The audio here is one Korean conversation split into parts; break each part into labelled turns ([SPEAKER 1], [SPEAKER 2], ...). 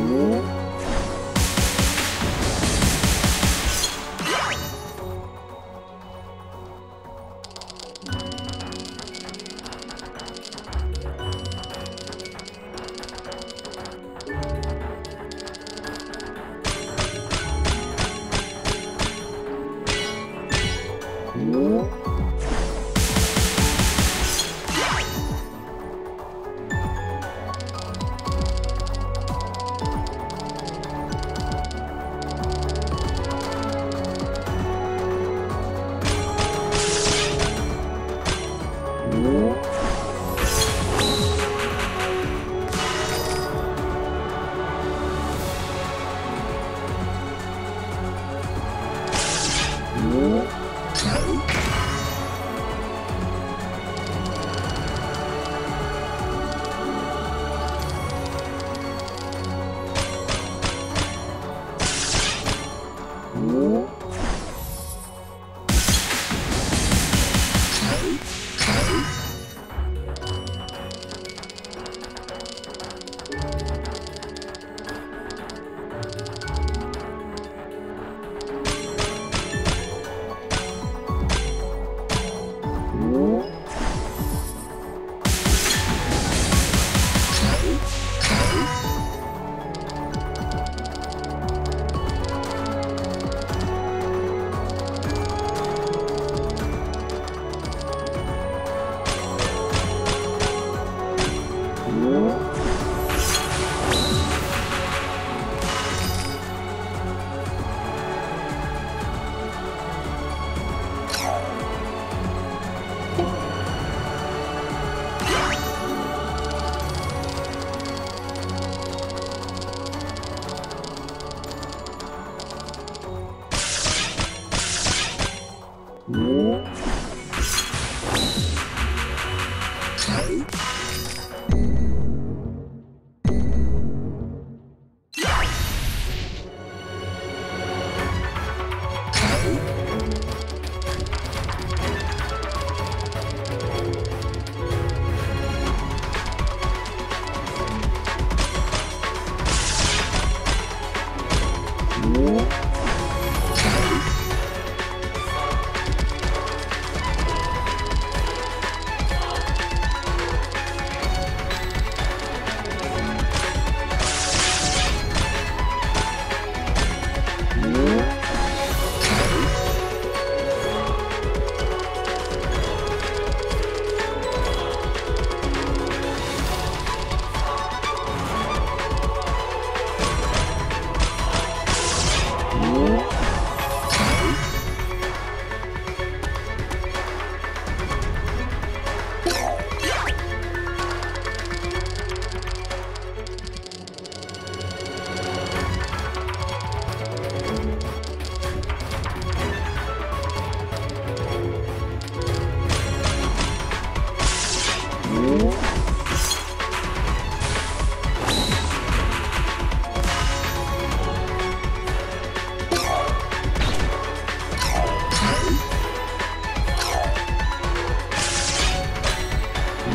[SPEAKER 1] Ooh.
[SPEAKER 2] Nope. Whoa.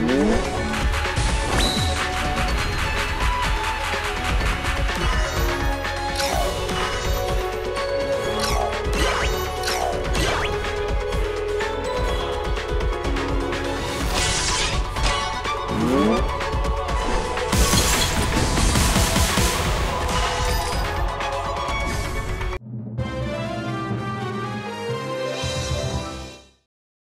[SPEAKER 1] Música uhum.